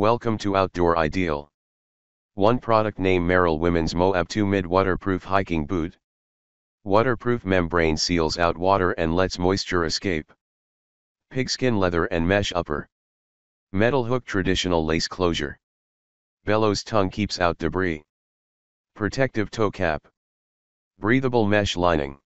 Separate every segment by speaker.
Speaker 1: Welcome to Outdoor Ideal. One product name Merrell Women's Moab 2 Mid Waterproof Hiking Boot. Waterproof membrane seals out water and lets moisture escape. Pigskin leather and mesh upper. Metal hook traditional lace closure. Bellows tongue keeps out debris. Protective toe cap. Breathable mesh lining.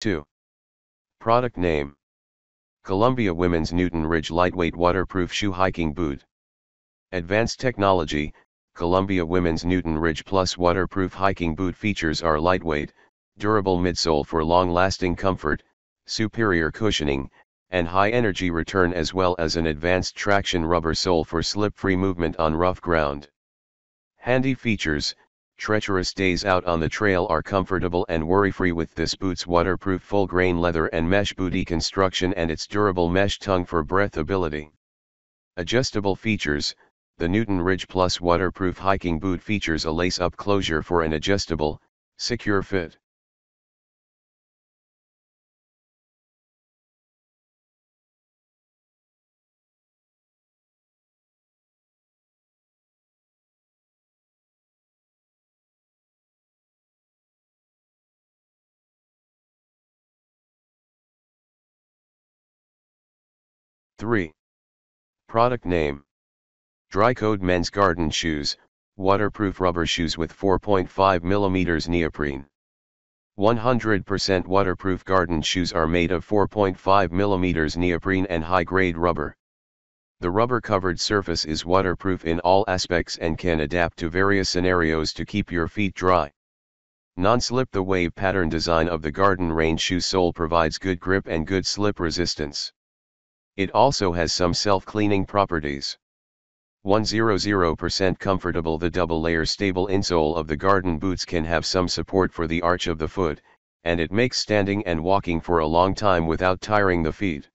Speaker 1: Two. Product name. Columbia Women's Newton Ridge Lightweight Waterproof Shoe Hiking Boot. Advanced technology, Columbia Women's Newton Ridge Plus waterproof hiking boot features are lightweight, durable midsole for long-lasting comfort, superior cushioning, and high energy return as well as an advanced traction rubber sole for slip-free movement on rough ground. Handy features, treacherous days out on the trail are comfortable and worry-free with this boot's waterproof full-grain leather and mesh bootie construction and its durable mesh tongue for breathability. Adjustable features, the Newton Ridge Plus waterproof hiking boot features a lace-up closure for an adjustable, secure fit. Three. Product name. DRYCODE Men's Garden Shoes, waterproof rubber shoes with 4.5 mm neoprene. 100% waterproof garden shoes are made of 4.5 mm neoprene and high-grade rubber. The rubber-covered surface is waterproof in all aspects and can adapt to various scenarios to keep your feet dry. Non-slip The wave pattern design of the garden rain shoe sole provides good grip and good slip resistance. It also has some self-cleaning properties. 100% comfortable The double-layer stable insole of the garden boots can have some support for the arch of the foot, and it makes standing and walking for a long time without tiring the feet.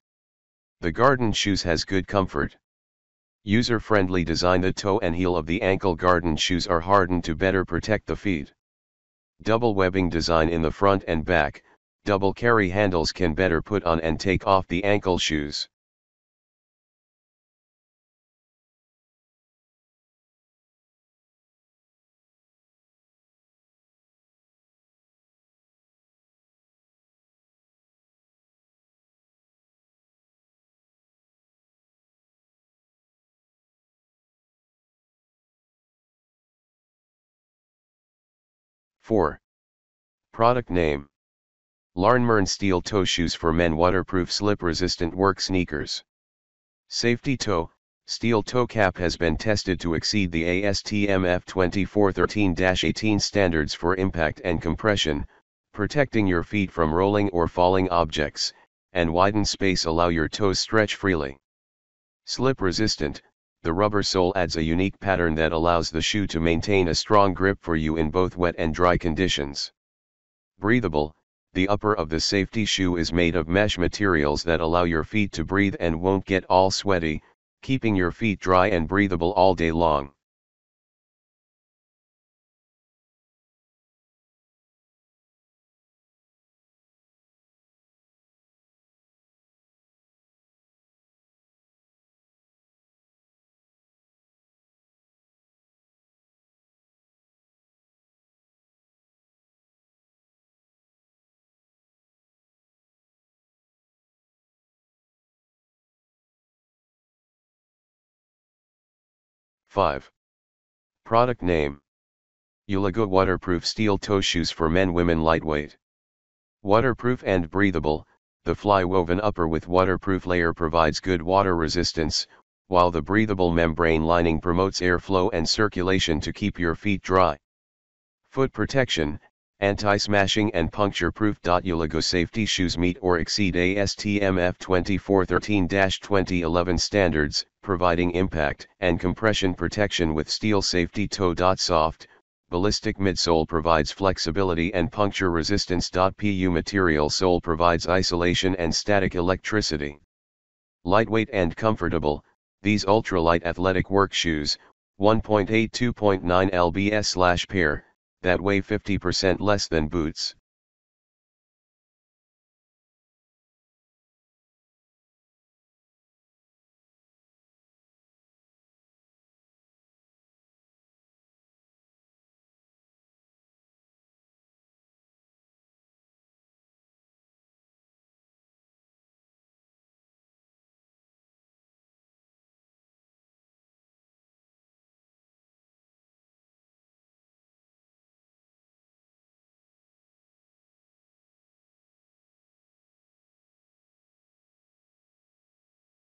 Speaker 1: The garden shoes has good comfort. User-friendly design The toe and heel of the ankle garden shoes are hardened to better protect the feet. Double webbing design in the front and back, double carry handles can better put on and take off the ankle shoes. Four. Product name. Larnmern Steel Toe Shoes for Men Waterproof Slip Resistant Work Sneakers. Safety Toe, steel toe cap has been tested to exceed the ASTM F2413-18 standards for impact and compression, protecting your feet from rolling or falling objects, and widen space allow your toes stretch freely. Slip resistant, the rubber sole adds a unique pattern that allows the shoe to maintain a strong grip for you in both wet and dry conditions. Breathable, the upper of the safety shoe is made of mesh materials that allow your feet to breathe and won't get all sweaty, keeping your feet dry and breathable all day long. Five. Product name. Ulogu Waterproof Steel Toe Shoes for Men Women Lightweight. Waterproof and breathable, the fly woven upper with waterproof layer provides good water resistance, while the breathable membrane lining promotes airflow and circulation to keep your feet dry. Foot protection, anti-smashing and puncture-proof. Ulogu safety shoes meet or exceed ASTM F2413-2011 standards, providing impact and compression protection with steel safety toe. Soft, ballistic midsole provides flexibility and puncture resistance. PU material sole provides isolation and static electricity. Lightweight and comfortable, these ultralight athletic work shoes, 1.8 2.9 lbs/pair, that weigh 50% less than boots,